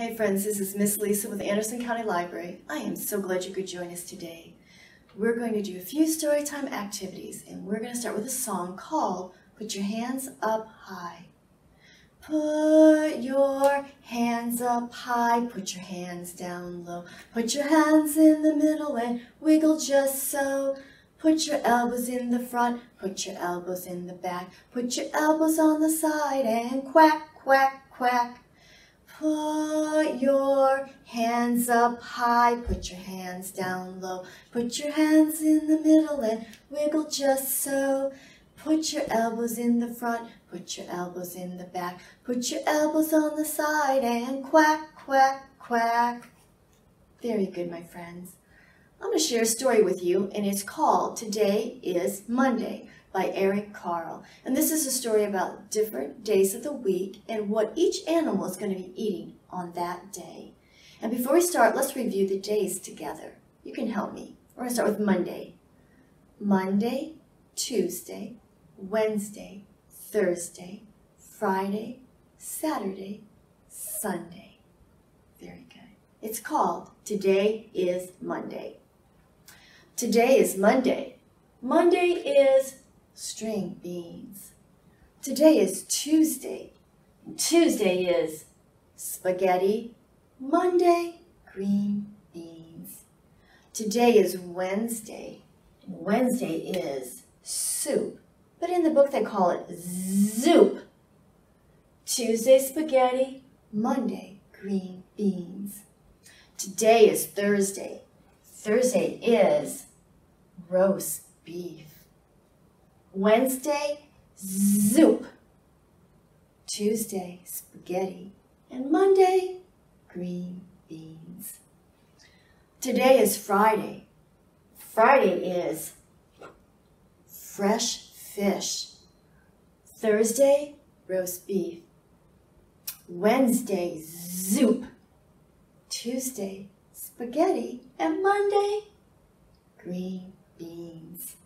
Hey friends, this is Miss Lisa with Anderson County Library. I am so glad you could join us today. We're going to do a few storytime activities and we're going to start with a song called Put Your Hands Up High. Put your hands up high, put your hands down low. Put your hands in the middle and wiggle just so. Put your elbows in the front, put your elbows in the back. Put your elbows on the side and quack, quack, quack. Put your hands up high, put your hands down low. Put your hands in the middle and wiggle just so. Put your elbows in the front, put your elbows in the back. Put your elbows on the side and quack, quack, quack. Very good, my friends. I'm going to share a story with you, and it's called Today is Monday by Eric Carle. And this is a story about different days of the week and what each animal is going to be eating on that day. And before we start, let's review the days together. You can help me. We're going to start with Monday. Monday, Tuesday, Wednesday, Thursday, Friday, Saturday, Sunday. Very good. It's called Today is Monday. Today is Monday. Monday is string beans. Today is Tuesday. Tuesday is spaghetti. Monday, green beans. Today is Wednesday. Wednesday is soup. But in the book they call it zoop. Tuesday, spaghetti. Monday, green beans. Today is Thursday. Thursday is roast beef. Wednesday, zoop. Tuesday, spaghetti. And Monday, green beans. Today is Friday. Friday is fresh fish. Thursday, roast beef. Wednesday, zoop. Tuesday, spaghetti. And Monday, green beans.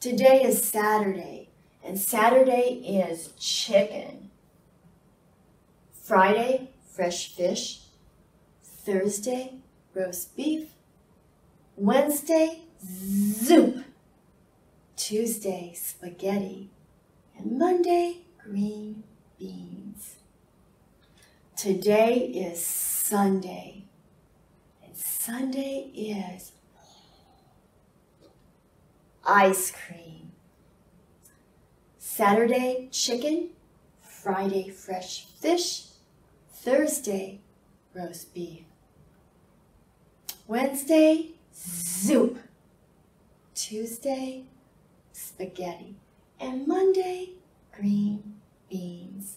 Today is Saturday, and Saturday is chicken. Friday, fresh fish. Thursday, roast beef. Wednesday, zoop. Tuesday, spaghetti. And Monday, green beans. Today is Sunday, and Sunday is ice cream. Saturday, chicken. Friday, fresh fish. Thursday, roast beef. Wednesday, soup. Tuesday, spaghetti. And Monday, green beans.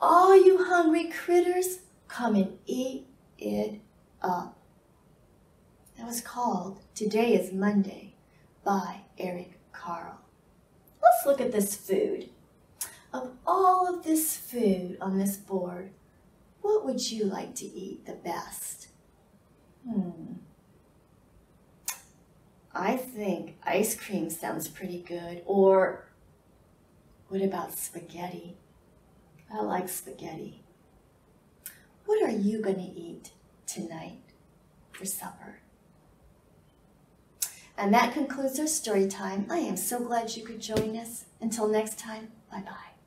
All you hungry critters, come and eat it up. Was called Today is Monday by Eric Carle. Let's look at this food. Of all of this food on this board, what would you like to eat the best? Hmm. I think ice cream sounds pretty good. Or what about spaghetti? I like spaghetti. What are you going to eat tonight for supper? And that concludes our story time. I am so glad you could join us. Until next time, bye-bye.